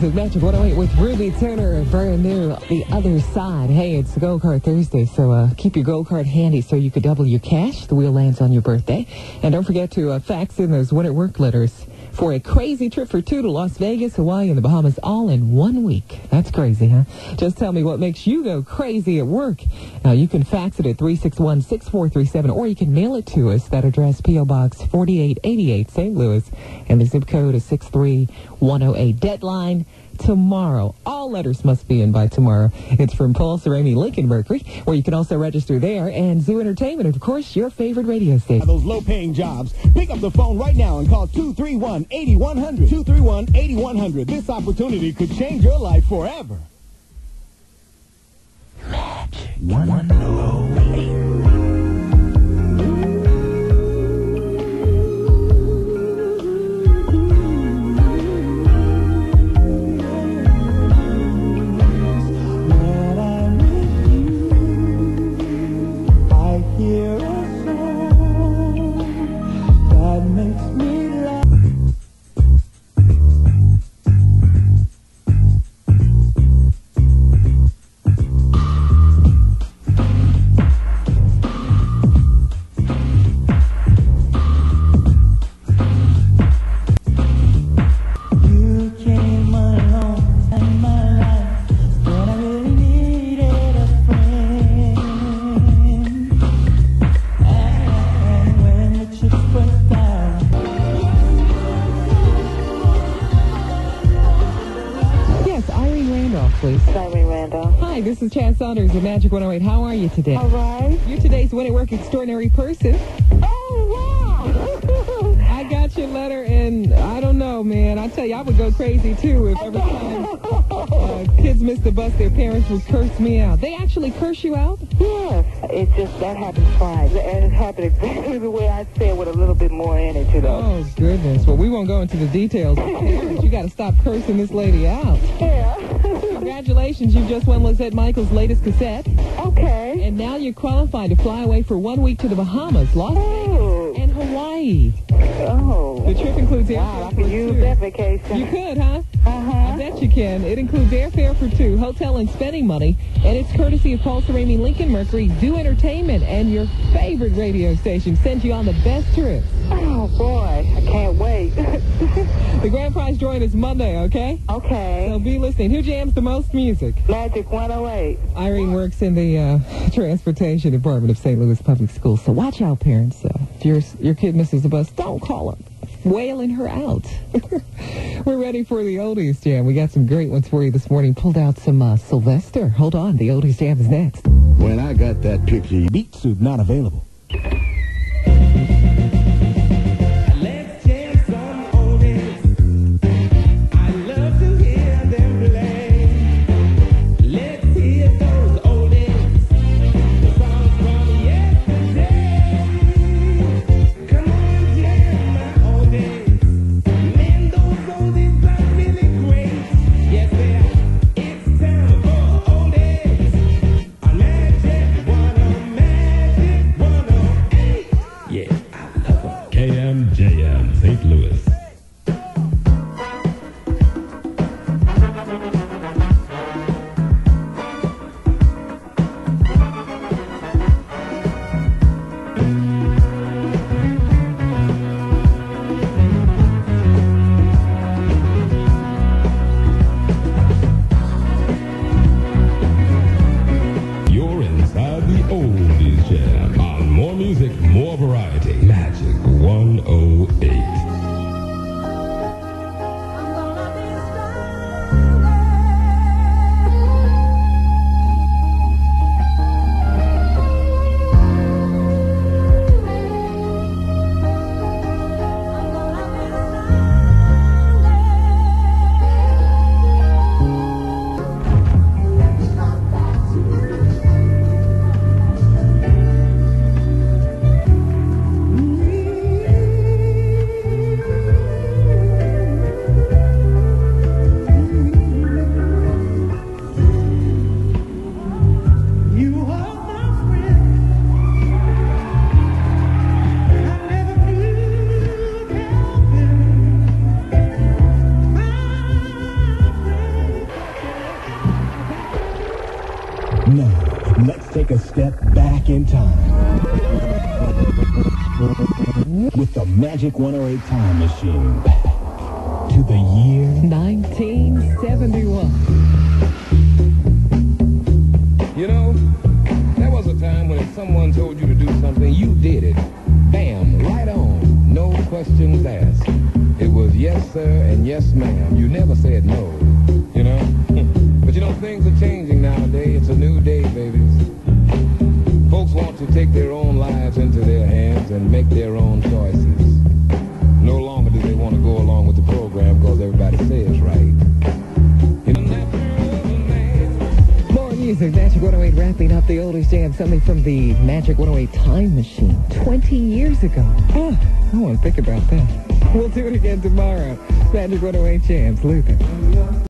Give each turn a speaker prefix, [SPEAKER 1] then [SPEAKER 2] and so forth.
[SPEAKER 1] Magic 108 with Ruby Turner, brand new, The Other Side. Hey, it's Go Kart Thursday, so uh, keep your Go Kart handy so you could double your cash. The wheel lands on your birthday. And don't forget to uh, fax in those winter work letters for a crazy trip for two to Las Vegas, Hawaii, and the Bahamas all in one week. That's crazy, huh? Just tell me what makes you go crazy at work. Now, you can fax it at 361-6437, or you can mail it to us. That address, P.O. Box 4888, St. Louis, and the zip code is 63108. Deadline tomorrow. All letters must be in by tomorrow. It's from Paul Cerame Lincoln Mercury, where you can also register there, and Zoo Entertainment, of course, your favorite radio station.
[SPEAKER 2] Those low-paying jobs. Pick up the phone right now and call 231-8100. 231-8100. This opportunity could change your life forever.
[SPEAKER 3] Magic 108.
[SPEAKER 1] Please.
[SPEAKER 4] Randolph.
[SPEAKER 1] Hi, this is Chaz Saunders of Magic 108. How are you today?
[SPEAKER 4] All right.
[SPEAKER 1] You're today's Winter Work Extraordinary Person.
[SPEAKER 4] Oh, wow.
[SPEAKER 1] I got your letter, and I don't know, man. I tell you, I would go crazy, too, if every time uh, kids missed the bus, their parents would curse me out. They actually curse you out?
[SPEAKER 4] yes. It just, that happens twice. And it happened exactly the way I said with a little bit more you know.
[SPEAKER 1] Oh, goodness. Well, we won't go into the details. Parents, you got to stop cursing this lady out.
[SPEAKER 4] Yeah.
[SPEAKER 1] Congratulations, you've just won Lizette Michaels' latest cassette,
[SPEAKER 4] okay.
[SPEAKER 1] and now you're qualified to fly away for one week to the Bahamas, Las Vegas,
[SPEAKER 4] Oh.
[SPEAKER 1] and Hawaii.
[SPEAKER 4] Oh.
[SPEAKER 1] The trip includes
[SPEAKER 4] Wow, I could use that vacation.
[SPEAKER 1] You could, huh?
[SPEAKER 4] Uh-huh.
[SPEAKER 1] You can. It includes airfare for two, hotel and spending money, and it's courtesy of Paul Cerame Lincoln Mercury, Zoo Entertainment, and your favorite radio station sends you on the best trips.
[SPEAKER 4] Oh, boy. I can't wait.
[SPEAKER 1] The grand prize drawing is Monday, okay?
[SPEAKER 4] Okay.
[SPEAKER 1] So be listening. Who jams the most music?
[SPEAKER 4] Magic 108.
[SPEAKER 1] Irene works in the uh, transportation department of St. Louis Public Schools, so watch out, parents. Uh, if your your kid misses the bus, don't call her, wailing her out. We're ready for the oldies jam. We got some great ones for you this morning. Pulled out some uh, Sylvester. Hold on, the oldies jam is next.
[SPEAKER 2] When I got that picture, beat suit not available.
[SPEAKER 5] J.M. St. Louis.
[SPEAKER 6] Now, let's take a step back in time. With the Magic 108 Time Machine. To the year
[SPEAKER 1] 1971.
[SPEAKER 2] You know, there was a time when if someone told you to do something, you did it. Bam, right on. No questions asked. It was yes, sir, and yes, ma'am. You never said no, you know? Things are changing nowadays. It's a new day, babies. Folks want to take their own lives into their hands and make their own choices. No longer do they want to go along with the program because everybody says right.
[SPEAKER 1] More music. Magic 108 wrapping up the oldies jam. Something from the Magic 108 time machine 20 years ago. Huh. I want to think about that. We'll do it again tomorrow. Magic 108 jams. Luther.